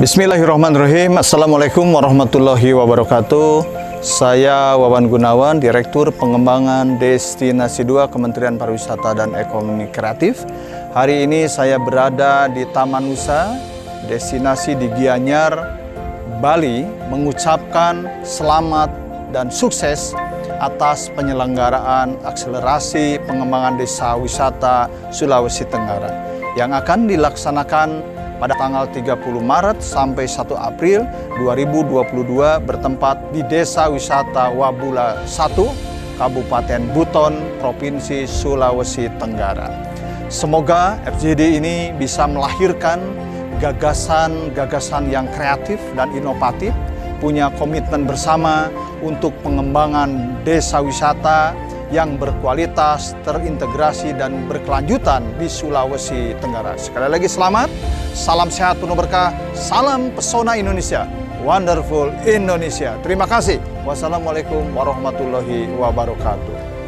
Bismillahirrahmanirrahim. Assalamualaikum warahmatullahi wabarakatuh. Saya Wawan Gunawan, Direktur Pengembangan Destinasi 2 Kementerian Pariwisata dan Ekonomi Kreatif. Hari ini saya berada di Taman Nusa, destinasi di Gianyar, Bali, mengucapkan selamat dan sukses atas penyelenggaraan akselerasi pengembangan desa wisata Sulawesi Tenggara yang akan dilaksanakan pada tanggal 30 Maret sampai 1 April 2022 bertempat di Desa Wisata Wabula 1, Kabupaten Buton, Provinsi Sulawesi Tenggara. Semoga FJD ini bisa melahirkan gagasan-gagasan yang kreatif dan inovatif, punya komitmen bersama untuk pengembangan desa wisata yang berkualitas, terintegrasi, dan berkelanjutan di Sulawesi Tenggara. Sekali lagi selamat, salam sehat penuh berkah, salam pesona Indonesia, wonderful Indonesia. Terima kasih. Wassalamualaikum warahmatullahi wabarakatuh.